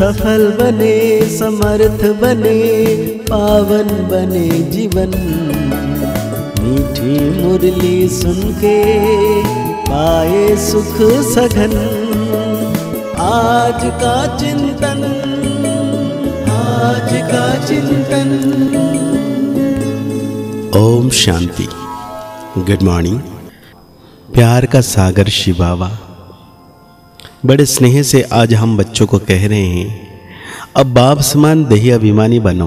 सफल बने, समर्थ बने, पावन बने जीवन। मीठी मुरली सुन के पाए सुख सघन। आज का चिंतन, आज का चिंतन। ओम शांति। Good morning. प्यार का सागर शिवावा। बड़े स्नेह से आज हम बच्चों को कह रहे हैं, अब बाप समान दही अभिमानी बनो।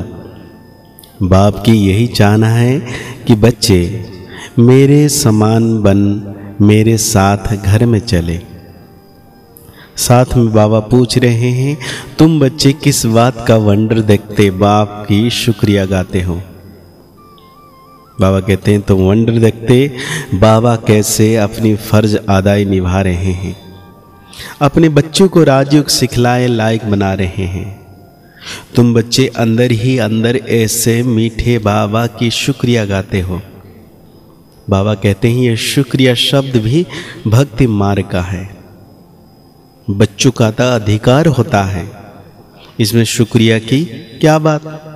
बाप की यही चाहना है कि बच्चे मेरे समान बन, मेरे साथ घर में चले। साथ में बाबा पूछ रहे हैं, तुम बच्चे किस बात का वंडर देखते बाप की शुक्रिया गाते हो? बाबा कहते हैं, तुम वंडर देखते बाबा कैसे अपनी फ़र्ज़ अदाई निभा रहे हैं। अपने बच्चों को राजयोग सिखलाए लायक बना रहे हैं। तुम बच्चे अंदर ही अंदर ऐसे मीठे बाबा की शुक्रिया गाते हो। बाबा कहते हैं ये शुक्रिया शब्द भी भक्ति मार्ग का है। बच्चों का तो अधिकार होता है। इसमें शुक्रिया की क्या बात?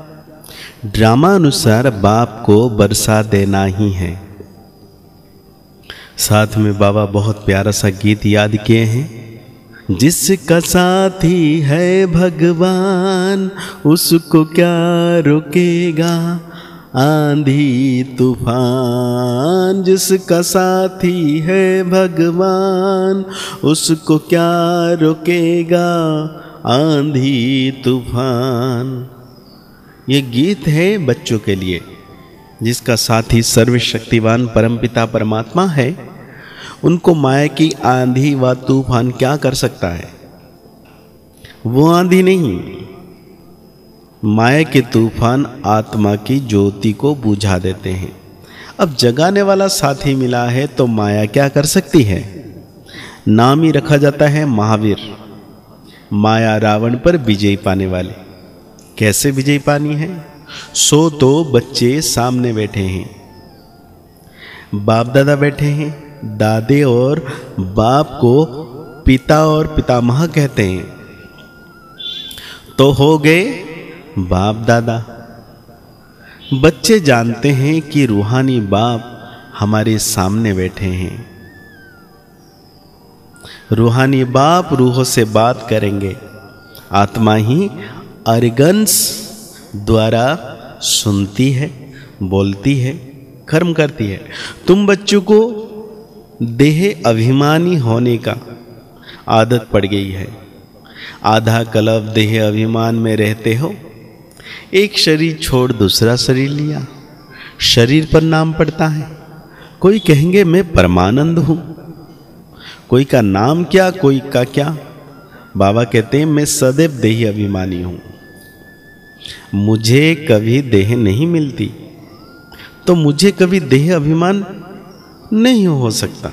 ड्रामा अनुसार बाप को बरसा देना ही है। साथ में बाबा बहुत प्यारा सा गीत याद किए हैं। जिसका साथी है भगवान, उसको क्या रोकेगा? आंधी तूफ़ान, जिसका साथी है भगवान, उसको क्या रोकेगा? आंधी तूफ़ान। ये गीत है बच्चों के लिए, जिसका साथी सर्वशक्तिवान परमपिता परमात्मा है। उनको माया की आंधी व तूफ़ान क्या कर सकता है? वो आंधी नहीं। माया के तूफ़ान आत्मा की ज्योति को बुझा देते हैं। अब जगाने वाला साथी मिला है तो माया क्या कर सकती है? नाम ही रखा जाता है महावीर। माया रावण पर विजय पाने वाले। कैसे विजय पानी है? सो तो बच्चे सामने बैठे हैं। बाप दादा बैठे हैं। दादे और बाप को पिता और पितामह कहते हैं। तो हो गए बाप दादा। बच्चे जानते हैं कि रूहानी बाप हमारे सामने बैठे हैं। रूहानी बाप रूहों से बात करेंगे। आत्मा ही अर्गन्स द्वारा सुनती है, बोलती है, कर्म करती है। तुम बच्चों को देह अभिमानी होने का आदत पड़ गई है। आधा कलब देह अभिमान में रहते हो, एक शरीर छोड़ दूसरा शरीर लिया। शरीर पर नाम पड़ता है। कोई कहेंगे, मैं परमानंद हूँ। कोई का नाम क्या, कोई का क्या। बाबा कहते हैं, मैं सदैव देही अभिमानी हूँ। मुझे कभी देह नहीं मिलती। तो मुझे कभी देह अभिमान नहीं हो सकता।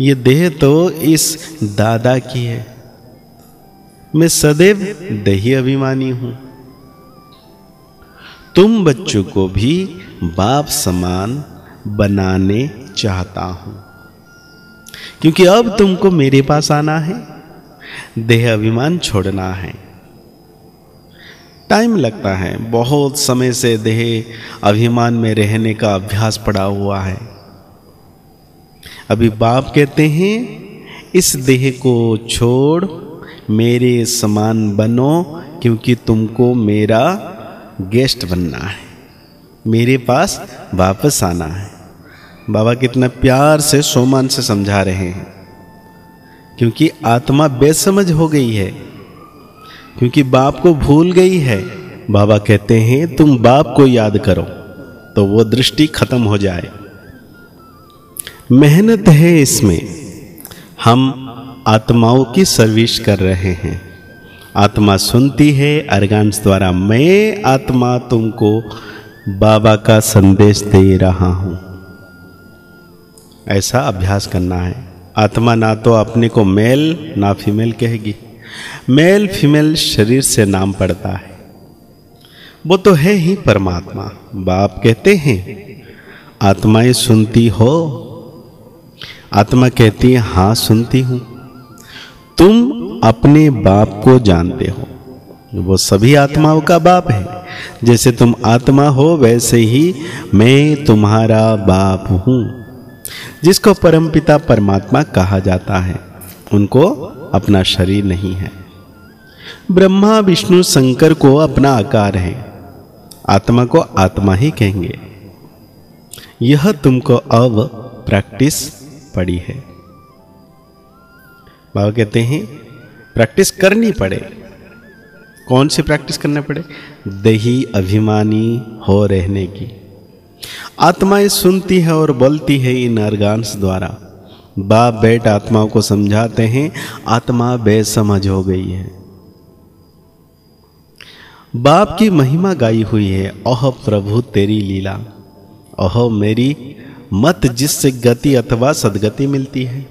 ये देह तो इस दादा की है। मैं सदैव देही अभिमानी हूँ। तुम बच्चों को भी बाप समान बनाने चाहता हूँ। क्योंकि अब तुमको मेरे पास आना है। देह अभिमान छोड़ना है। टाइम लगता है। बहुत समय से देह अभिमान में रहने का अभ्यास पड़ा हुआ है। अभी बाप कहते हैं, इस देह को छोड़, मेरे समान बनो, क्योंकि तुमको मेरा गेस्ट बनना है। मेरे पास वापस आना है। बाबा कितना प्यार से, सोमान से समझा रहे हैं, क्योंकि आत्मा बेसमझ हो गई है। क्योंकि बाप को भूल गई है। बाबा कहते हैं, तुम बाप को याद करो तो वो दृष्टि खत्म हो जाए। मेहनत है इसमें। हम आत्माओं की सर्विस कर रहे हैं। आत्मा सुनती है अर्गान्स द्वारा मैं आत्मा तुमको बाबा का संदेश दे रहा हूँ। ऐसा अभ्यास करना है। आत्मा ना तो अपने को मेल, ना फीमेल कहेगी। मेल फीमेल शरीर से नाम पड़ता है। वो तो है ही परमात्मा। बाप कहते हैं, आत्माएँ सुनती हो, आत्मा कहती है हाँ सुनती हूँ। तुम अपने बाप को जानते हो। वो सभी आत्माओं का बाप है। जैसे तुम आत्मा हो, वैसे ही मैं तुम्हारा बाप हूँ। जिसको परमपिता परमात्मा कहा जाता है। उनको अपना शरीर नहीं है। ब्रह्मा, विष्णु, शंकर को अपना आकार है। आत्मा को आत्मा ही कहेंगे। यह तुमको अब प्रैक्टिस पड़ी है। बाबा कहते हैं, प्रैक्टिस करनी पड़े। कौन सी प्रैक्टिस करना पड़े? दही अभिमानी हो रहने की। आत्माएँ सुनती है और बोलती है इन अर्गान्स द्वारा। बाप बेट आत्मा को समझाते हैं, आत्मा बेसमझ हो गई है। बाप की महिमा गाई हुई है, ओह प्रभु तेरी लीला, ओह मेरी, मत जिससे गति अथवा सदगति मिलती है।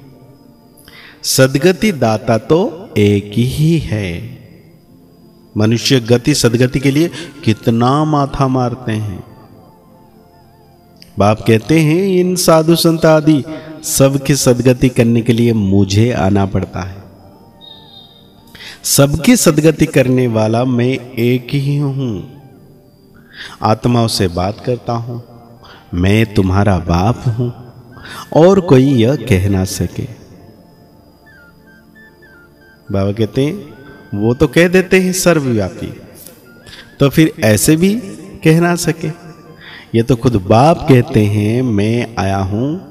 सदगति दाता तो एक ही है। मनुष्य गति सदगति के लिए कितना माथा मारते हैं। बाप कहते हैं, इन साधु संत आदि सबकी सदगति करने के लिए मुझे आना पड़ता है। सबकी सदगति करने वाला मैं एक ही हूँ। आत्माओं से बात करता हूँ। मैं तुम्हारा बाप हूँ। और कोई यह कह ना सके। बाबा कहते हैं, वो तो कह देते हैं सर्वव्यापी। तो फिर ऐसे भी कह ना सके। ये तो खुद बाप कहते हैं, मैं आया हूँ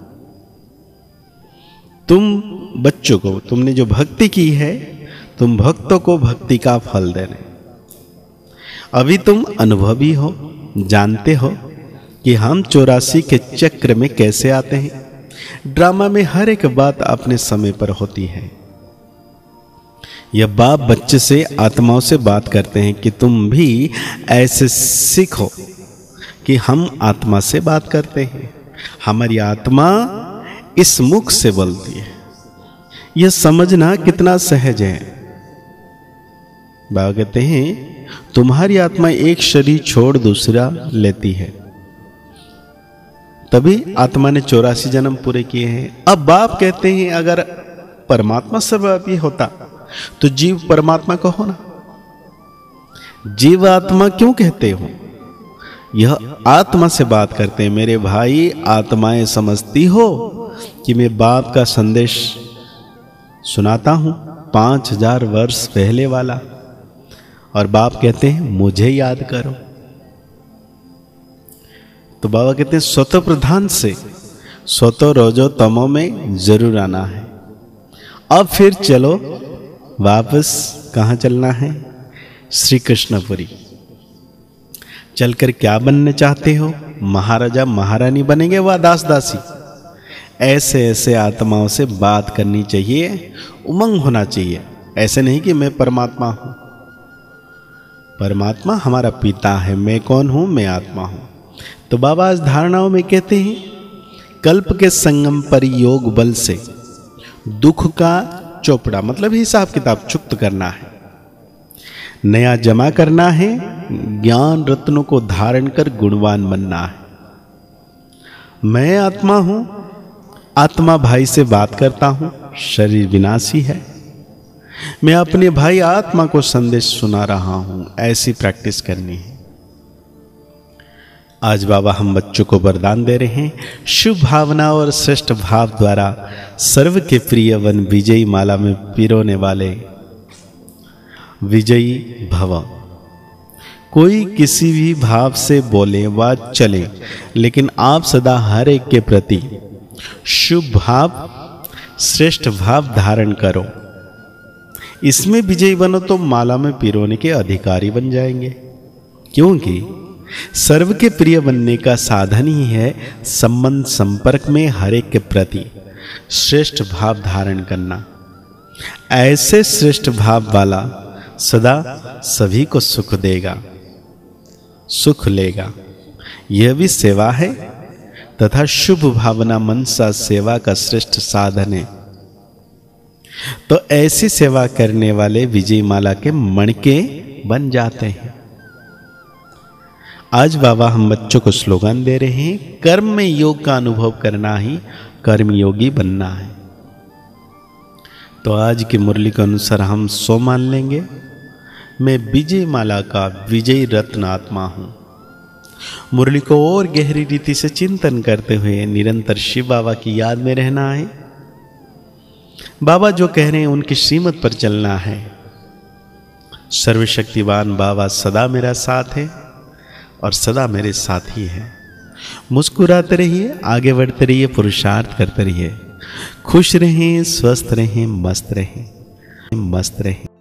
तुम बच्चों को, तुमने जो भक्ति की है, तुम भक्तों को भक्ति का फल दे रहे अभी तुम अनुभवी हो, जानते हो कि हम चौरासी के चक्र में कैसे आते हैं। ड्रामा में हर एक बात अपने समय पर होती है। यह बाप बच्चे से, आत्माओं से बात करते हैं कि तुम भी ऐसे सीखो कि हम आत्मा से बात करते हैं। हमारी आत्मा इस मुख से बोलती है। यह समझना कितना सहज है। बाबा कहते हैं, तुम्हारी आत्मा एक शरीर छोड़ दूसरा लेती है। तभी आत्मा ने चौरासी जन्म पूरे किए हैं। अब बाप कहते हैं, अगर परमात्मा अभी होता तो जीव परमात्मा कहो ना जीव आत्मा क्यों कहते हो? यह आत्मा से बात करते हैं। मेरे भाई, आत्माएँ समझती हो कि मैं बाप का संदेश सुनाता हूँ पाँच हज़ार वर्ष पहले वाला। और बाप कहते हैं, मुझे याद करो। तो बाबा कहते हैं स्वतः प्रधान से, स्वतः रोजो तमो में ज़रूर आना है। अब फिर चलो, वापस कहाँ चलना है? श्री कृष्णपुरी चलकर क्या बनने चाहते हो? महाराजा, महारानी बनेंगे, व दास दासी ऐसे ऐसे आत्माओं से बात करनी चाहिए, उमंग होना चाहिए। ऐसे नहीं कि मैं परमात्मा हूँ। परमात्मा हमारा पिता है, मैं कौन हूँ? मैं आत्मा हूँ। तो बाबा आज धारणाओं में कहते हैं, कल्प के संगम पर योग बल से दुख का चोपड़ा मतलब हिसाब किताब चुक्त करना है। नया जमा करना है, ज्ञान रत्नों को धारण कर गुणवान बनना है। मैं आत्मा हूँ आत्मा भाई से बात करता हूँ, शरीर विनाशी है। मैं अपने भाई आत्मा को संदेश सुना रहा हूँ, ऐसी प्रैक्टिस करनी है। आज बाबा हम बच्चों को वरदान दे रहे हैं, शुभ भावना और श्रेष्ठ भाव द्वारा सर्व के प्रिय वन विजयी माला में पिरोने वाले विजयी भव। कोई किसी भी भाव से बोले व चले, लेकिन आप सदा हर एक के प्रति शुभ भाव, श्रेष्ठ भाव धारण करो। इसमें विजयी बनो तो माला में पिरोने के अधिकारी बन जाएँगे। क्योंकि सर्व के प्रिय बनने का साधन ही है संबंध संपर्क में हर एक के प्रति श्रेष्ठ भाव धारण करना। ऐसे श्रेष्ठ भाव वाला सदा सभी को सुख देगा, सुख लेगा। यह भी सेवा है तथा शुभ भावना मनसा सेवा का श्रेष्ठ साधन है। तो ऐसी सेवा करने वाले विजय माला के मणके बन जाते हैं। आज बाबा हम बच्चों को स्लोगन दे रहे हैं, कर्म में योग का अनुभव करना ही कर्म योगी बनना है। तो आज की मुरली के अनुसार हम सो मान लेंगे। मैं विजय माला का विजय रत्न आत्मा हूँ। मुरली को और गहरी रीति से चिंतन करते हुए निरंतर शिव बाबा की याद में रहना है। बाबा जो कह रहे हैं, उनकी श्रीमत पर चलना है। सर्वशक्तिवान बाबा सदा मेरा साथ है और सदा मेरे साथ ही है। मुस्कुराते रहिए, आगे बढ़ते रहिए, पुरुषार्थ करते रहिए। खुश रहें, स्वस्थ रहें, मस्त रहें मस्त रहें।